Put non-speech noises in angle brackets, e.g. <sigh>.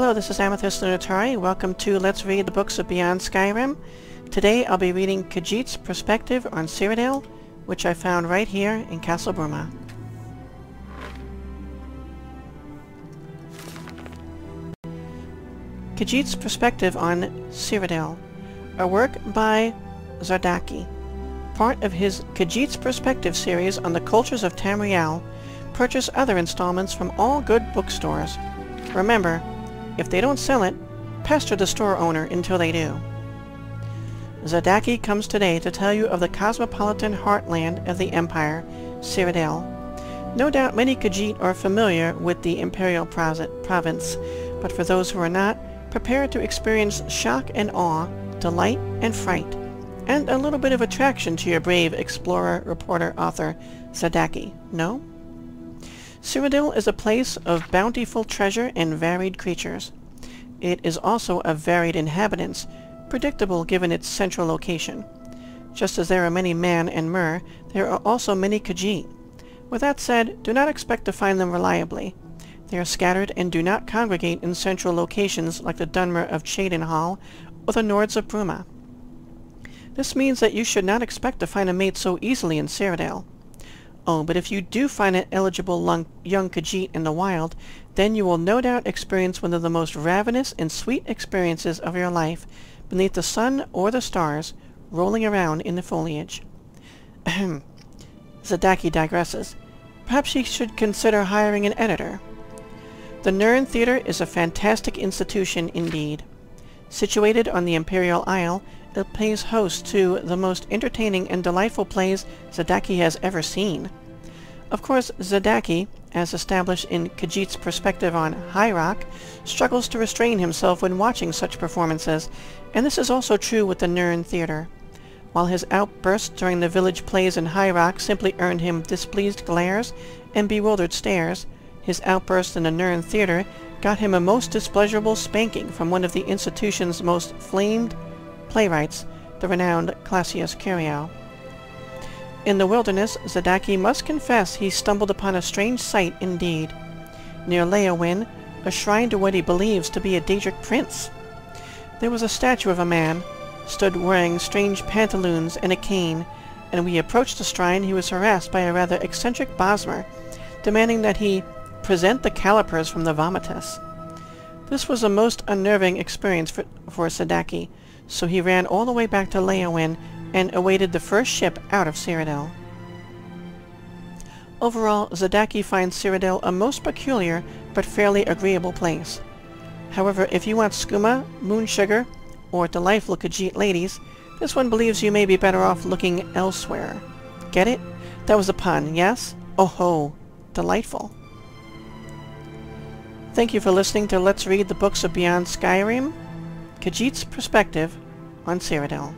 Hello, this is Amethyst Lunitari. Welcome to Let's Read the Books of Beyond Skyrim. Today I'll be reading Khajiit's perspective on Cyrodiil, which I found right here in Castle Bruma. Khajiit's perspective on Cyrodiil, a work by Zardaki, part of his Khajiit's Perspective series on the cultures of Tamriel. Purchase other installments from all good bookstores. Remember, if they don't sell it, pester the store owner until they do. Zadaki comes today to tell you of the cosmopolitan heartland of the Empire, Cyrodiil. No doubt many Khajiit are familiar with the Imperial province, but for those who are not, prepare to experience shock and awe, delight and fright, and a little bit of attraction to your brave explorer, reporter, author, Zadaki, no? Cyrodiil is a place of bountiful treasure and varied creatures. It is also of varied inhabitants, predictable given its central location. Just as there are many Man and Mer, there are also many Khajiit. With that said, do not expect to find them reliably. They are scattered and do not congregate in central locations like the Dunmer of Cheydinhal or the Nords of Bruma. This means that you should not expect to find a mate so easily in Cyrodiil. Oh, but if you do find an eligible young Khajiit in the wild, then you will no doubt experience one of the most ravenous and sweet experiences of your life beneath the sun or the stars, rolling around in the foliage. <clears throat> Ahem. Zadaki digresses. Perhaps you should consider hiring an editor. The Nirn Theatre is a fantastic institution indeed. Situated on the Imperial Isle, it plays host to the most entertaining and delightful plays Zadaki has ever seen. Of course, Zadaki, as established in Khajiit's perspective on High Rock, struggles to restrain himself when watching such performances, and this is also true with the Nirn Theatre. While his outbursts during the village plays in High Rock simply earned him displeased glares and bewildered stares, his outburst in the Nirn Theatre got him a most displeasurable spanking from one of the institution's most flamed playwrights, the renowned Crassius Curio. In the wilderness, Zadaki must confess he stumbled upon a strange sight indeed. Near Leyawiin, a shrine to what he believes to be a Daedric prince. There was a statue of a man, stood wearing strange pantaloons and a cane, and when he approached the shrine he was harassed by a rather eccentric Bosmer, demanding that he present the calipers from the vomitus. This was a most unnerving experience for, for Zadaki, so he ran all the way back to Leyawiin and awaited the first ship out of Cyrodiil. Overall, Zadaki finds Cyrodiil a most peculiar but fairly agreeable place. However, if you want skooma, moon sugar, or delightful Khajiit ladies, this one believes you may be better off looking elsewhere. Get it? That was a pun, yes? Oh ho! Delightful. Thank you for listening to Let's Read the Books of Beyond Skyrim, Khajiit's Perspective on Cyrodiil.